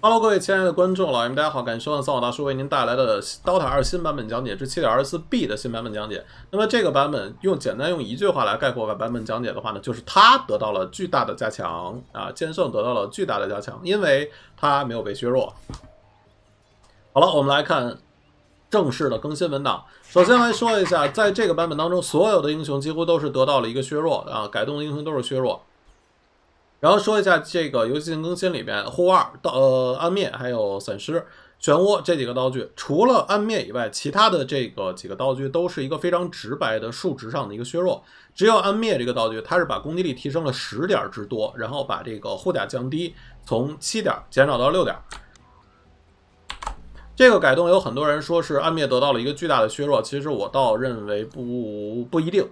Hello，各位亲爱的观众老爷们，大家好！感谢收看扫大叔为您带来的《刀塔二》新版本讲解之七点二四 B 的新版本讲解。那么这个版本用简单用一句话来概括个版本讲解的话呢，就是它得到了巨大的加强啊，剑圣得到了巨大的加强，因为它没有被削弱。好了，我们来看正式的更新文档。首先来说一下，在这个版本当中，所有的英雄几乎都是得到了一个削弱啊，改动的英雄都是削弱。然后说一下这个游戏性更新里边，护二、到呃暗灭还有散失、漩涡这几个道具，除了暗灭以外，其他的这个几个道具都是一个非常直白的数值上的一个削弱。只有暗灭这个道具，它是把攻击力提升了十点之多，然后把这个护甲降低，从七点减少到六点。这个改动有很多人说是暗灭得到了一个巨大的削弱，其实我倒认为不不一定。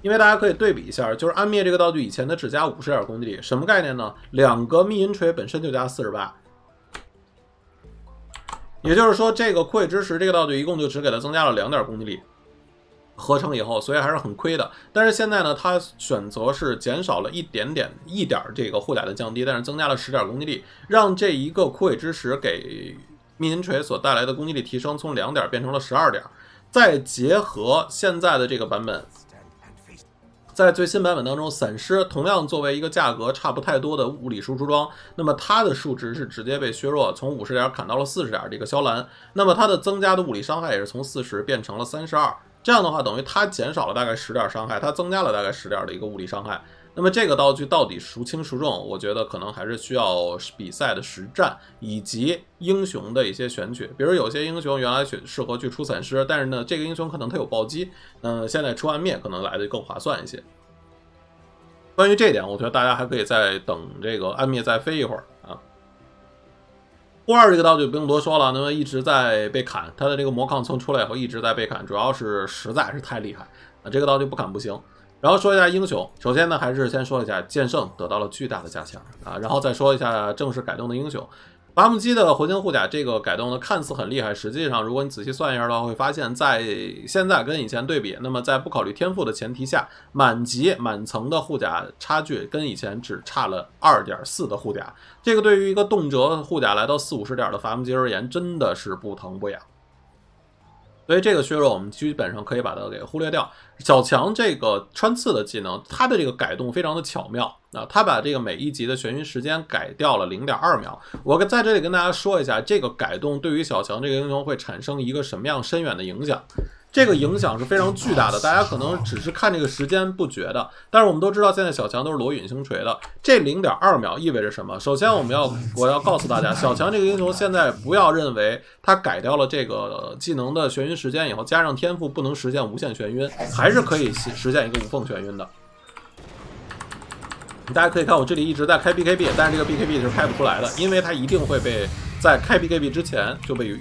因为大家可以对比一下，就是暗灭这个道具以前的只加五十点攻击力，什么概念呢？两个密银锤本身就加四十八，也就是说，这个枯萎之石这个道具一共就只给它增加了两点攻击力，合成以后，所以还是很亏的。但是现在呢，它选择是减少了一点点一点这个护甲的降低，但是增加了十点攻击力，让这一个枯萎之石给密银锤所带来的攻击力提升从两点变成了十二点，再结合现在的这个版本。在最新版本当中，散失同样作为一个价格差不太多的物理输出装，那么它的数值是直接被削弱，从五十点砍到了四十点这个消蓝，那么它的增加的物理伤害也是从四十变成了三十二，这样的话等于它减少了大概十点伤害，它增加了大概十点的一个物理伤害。那么这个道具到底孰轻孰重？我觉得可能还是需要比赛的实战以及英雄的一些选取。比如有些英雄原来选适合去出散失，但是呢，这个英雄可能他有暴击，嗯，现在出暗灭可能来的更划算一些。关于这点，我觉得大家还可以再等这个暗灭再飞一会儿啊。护二这个道具不用多说了，那么一直在被砍，他的这个魔抗层出来以后一直在被砍，主要是实在是太厉害啊，这个道具不砍不行。然后说一下英雄，首先呢，还是先说一下剑圣得到了巨大的加强啊，然后再说一下正式改动的英雄，伐木机的活性护甲这个改动呢，看似很厉害，实际上如果你仔细算一下的话，会发现，在现在跟以前对比，那么在不考虑天赋的前提下，满级满层的护甲差距跟以前只差了二点四的护甲，这个对于一个动辄护甲来到四五十点的伐木机而言，真的是不疼不痒。所以这个削弱我们基本上可以把它给忽略掉。小强这个穿刺的技能，它的这个改动非常的巧妙啊，他把这个每一级的眩晕时间改掉了零点二秒。我在这里跟大家说一下，这个改动对于小强这个英雄会产生一个什么样深远的影响。这个影响是非常巨大的，大家可能只是看这个时间不觉得，但是我们都知道现在小强都是裸陨星锤的，这零点二秒意味着什么？首先我们要我要告诉大家，小强这个英雄现在不要认为他改掉了这个技能的眩晕时间以后，加上天赋不能实现无限眩晕，还是可以实现一个无缝眩晕的。大家可以看我这里一直在开 BKB，但是这个 BKB 是开不出来的，因为它一定会被在开 BKB 之前就被。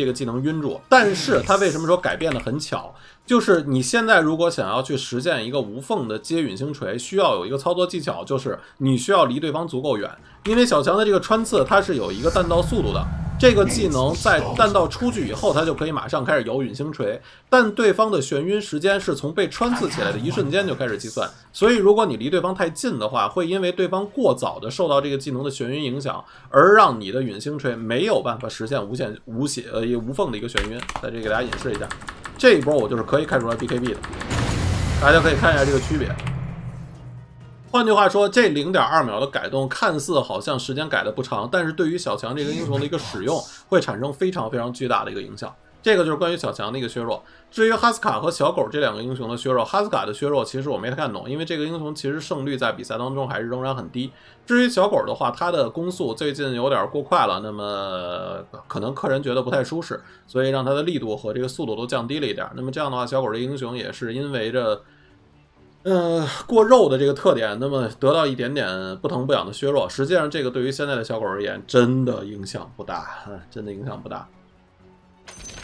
这个技能晕住，但是它为什么说改变的很巧？就是你现在如果想要去实现一个无缝的接陨星锤，需要有一个操作技巧，就是你需要离对方足够远，因为小强的这个穿刺它是有一个弹道速度的。这个技能在弹道出去以后，它就可以马上开始摇陨星锤，但对方的眩晕时间是从被穿刺起来的一瞬间就开始计算，所以如果你离对方太近的话，会因为对方过早的受到这个技能的眩晕影响，而让你的陨星锤没有办法实现无限无血呃无缝的一个眩晕。在这里给大家演示一下，这一波我就是可以开出来 BKB 的，大家可以看一下这个区别。换句话说，这零点二秒的改动看似好像时间改的不长，但是对于小强这个英雄的一个使用，会产生非常非常巨大的一个影响。这个就是关于小强的一个削弱。至于哈斯卡和小狗这两个英雄的削弱，哈斯卡的削弱其实我没太看懂，因为这个英雄其实胜率在比赛当中还是仍然很低。至于小狗的话，它的攻速最近有点过快了，那么可能客人觉得不太舒适，所以让它的力度和这个速度都降低了一点。那么这样的话，小狗这英雄也是因为着。嗯，过肉的这个特点，那么得到一点点不疼不痒的削弱，实际上这个对于现在的小狗而言，真的影响不大，真的影响不大。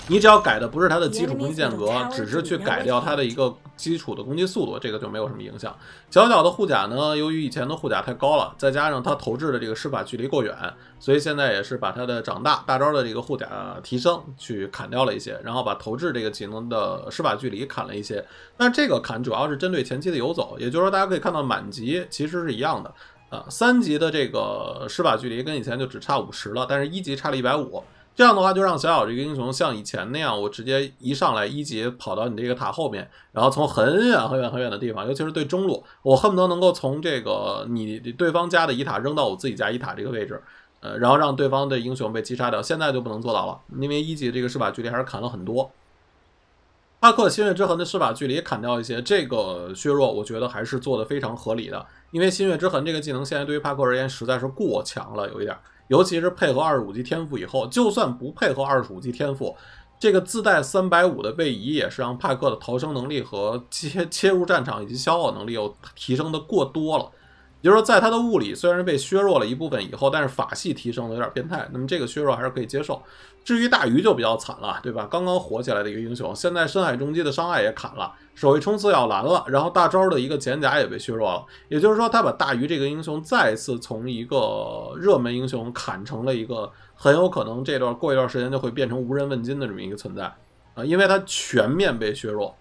你只要改的不是它的基础攻击间隔，只是去改掉它的一个基础的攻击速度，这个就没有什么影响。小小的护甲呢，由于以前的护甲太高了，再加上它投掷的这个施法距离过远，所以现在也是把它的长大大招的这个护甲提升去砍掉了一些，然后把投掷这个技能的施法距离砍了一些。但这个砍主要是针对前期的游走，也就是说大家可以看到满级其实是一样的。啊，三级的这个施法距离跟以前就只差五十了，但是一级差了一百五。这样的话，就让小小这个英雄像以前那样，我直接一上来一级跑到你这个塔后面，然后从很远很远很远的地方，尤其是对中路，我恨不得能够从这个你对方家的一塔扔到我自己家一塔这个位置，呃，然后让对方的英雄被击杀掉。现在就不能做到了，因为一级这个施法距离还是砍了很多。帕克新月之痕的施法距离砍掉一些，这个削弱我觉得还是做的非常合理的，因为新月之痕这个技能现在对于帕克而言实在是过强了，有一点。尤其是配合二十五级天赋以后，就算不配合二十五级天赋，这个自带三百五的位移也是让帕克的逃生能力和切切入战场以及消耗能力又提升的过多了。也就是说，在他的物理虽然被削弱了一部分以后，但是法系提升的有点变态，那么这个削弱还是可以接受。至于大鱼就比较惨了，对吧？刚刚火起来的一个英雄，现在深海重击的伤害也砍了，手绘冲刺要蓝了，然后大招的一个减甲也被削弱了。也就是说，他把大鱼这个英雄再次从一个热门英雄砍成了一个很有可能这段过一段时间就会变成无人问津的这么一个存在啊，因为他全面被削弱。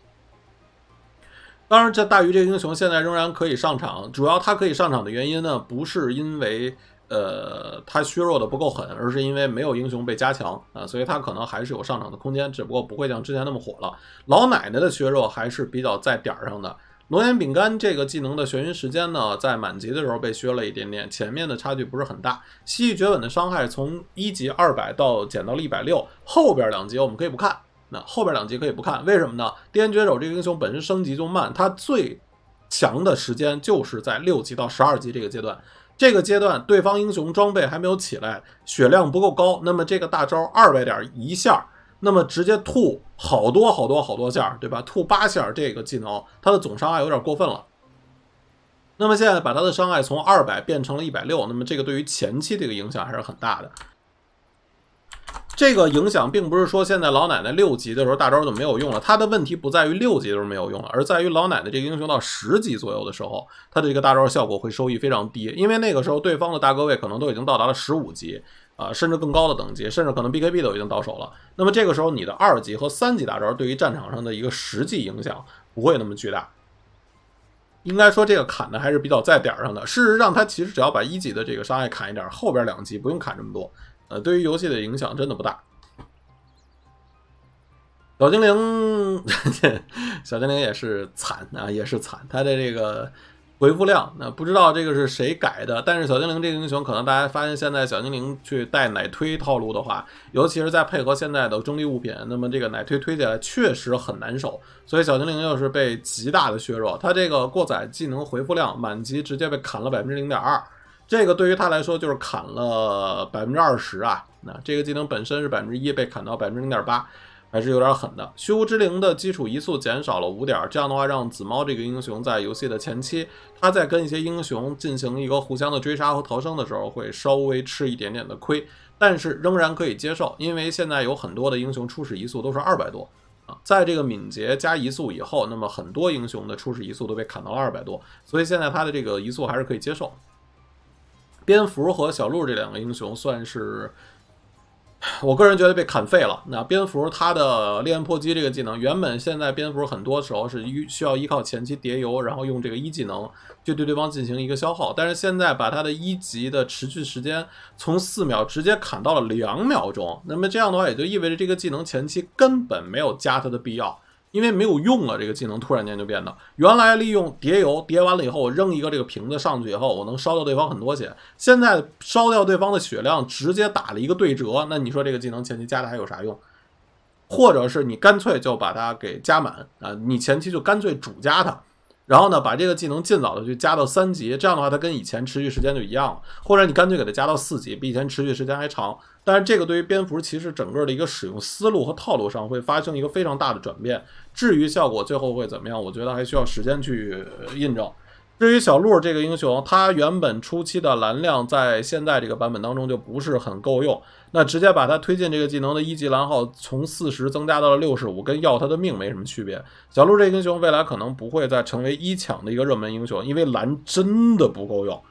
当然，这大鱼这个英雄现在仍然可以上场，主要他可以上场的原因呢，不是因为。呃，他削弱的不够狠，而是因为没有英雄被加强啊，所以他可能还是有上场的空间，只不过不会像之前那么火了。老奶奶的削弱还是比较在点儿上的。龙眼饼干这个技能的眩晕时间呢，在满级的时候被削了一点点，前面的差距不是很大。蜥蜴绝吻的伤害从一级二百到减到了一百六，后边两级我们可以不看，后边两级可以不看，为什么呢？电绝手这个英雄本身升级就慢，它最强的时间就是在六级到十二级这个阶段。这个阶段，对方英雄装备还没有起来，血量不够高，那么这个大招二百点一下，那么直接吐好多好多好多下，对吧？吐八下，这个技能它的总伤害有点过分了。那么现在把它的伤害从二百变成了一百六，那么这个对于前期这个影响还是很大的。这个影响并不是说现在老奶奶六级的时候大招就没有用了，它的问题不在于六级的时候没有用了，而在于老奶奶这个英雄到十级左右的时候，它的这个大招效果会收益非常低，因为那个时候对方的大哥位可能都已经到达了十五级啊，甚至更高的等级，甚至可能 BKB 都已经到手了。那么这个时候你的二级和三级大招对于战场上的一个实际影响不会那么巨大。应该说这个砍的还是比较在点上的。事实上，它其实只要把一级的这个伤害砍一点，后边两级不用砍这么多。呃，对于游戏的影响真的不大。小精灵，小精灵也是惨啊，也是惨。他的这个回复量，那不知道这个是谁改的。但是小精灵这个英雄，可能大家发现现在小精灵去带奶推套路的话，尤其是在配合现在的中立物品，那么这个奶推推起来确实很难受。所以小精灵又是被极大的削弱，它这个过载技能回复量满级直接被砍了百分之零点二。这个对于他来说就是砍了百分之二十啊！那这个技能本身是百分之一，被砍到百分之零点八，还是有点狠的。虚无之灵的基础移速减少了五点，这样的话让紫猫这个英雄在游戏的前期，他在跟一些英雄进行一个互相的追杀和逃生的时候，会稍微吃一点点的亏，但是仍然可以接受，因为现在有很多的英雄初始移速都是二百多啊，在这个敏捷加移速以后，那么很多英雄的初始移速都被砍到了二百多，所以现在他的这个移速还是可以接受。蝙蝠和小鹿这两个英雄算是，我个人觉得被砍废了。那蝙蝠它的烈焰破击这个技能，原本现在蝙蝠很多时候是依需要依靠前期叠油，然后用这个一技能就对对方进行一个消耗。但是现在把它的一级的持续时间从四秒直接砍到了两秒钟，那么这样的话也就意味着这个技能前期根本没有加它的必要。因为没有用啊，这个技能突然间就变得，原来利用叠油叠完了以后，我扔一个这个瓶子上去以后，我能烧掉对方很多血。现在烧掉对方的血量，直接打了一个对折。那你说这个技能前期加的还有啥用？或者是你干脆就把它给加满啊？你前期就干脆主加它。然后呢，把这个技能尽早的去加到三级，这样的话它跟以前持续时间就一样了。或者你干脆给它加到四级，比以前持续时间还长。但是这个对于蝙蝠其实整个的一个使用思路和套路上会发生一个非常大的转变。至于效果最后会怎么样，我觉得还需要时间去印证。至于小鹿这个英雄，他原本初期的蓝量在现在这个版本当中就不是很够用。那直接把他推进这个技能的一级蓝耗从四十增加到了六十五，跟要他的命没什么区别。小鹿这个英雄未来可能不会再成为一抢的一个热门英雄，因为蓝真的不够用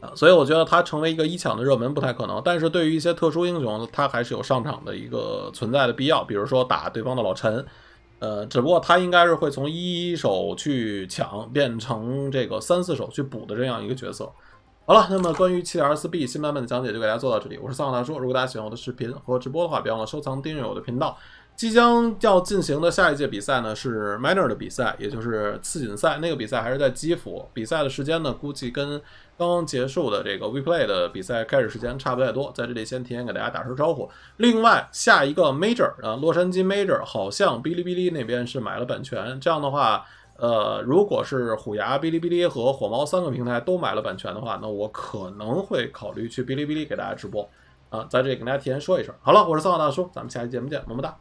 啊。所以我觉得他成为一个一抢的热门不太可能。但是对于一些特殊英雄，他还是有上场的一个存在的必要，比如说打对方的老陈。呃，只不过他应该是会从一手去抢，变成这个三四手去补的这样一个角色。好了，那么关于七点二四 B 新版本的讲解就给大家做到这里。我是桑大叔，如果大家喜欢我的视频和直播的话，别忘了收藏订阅我的频道。即将要进行的下一届比赛呢是 Minor 的比赛，也就是次锦赛。那个比赛还是在基辅，比赛的时间呢估计跟刚刚结束的这个 WePlay 的比赛开始时间差不太多。在这里先提前给大家打声招呼。另外，下一个 Major 啊，洛杉矶 Major 好像哔哩哔哩那边是买了版权。这样的话，呃，如果是虎牙、哔哩哔哩和火猫三个平台都买了版权的话，那我可能会考虑去哔哩哔哩给大家直播啊。在这里跟大家提前说一声。好了，我是三号大叔，咱们下期节目见，么么哒。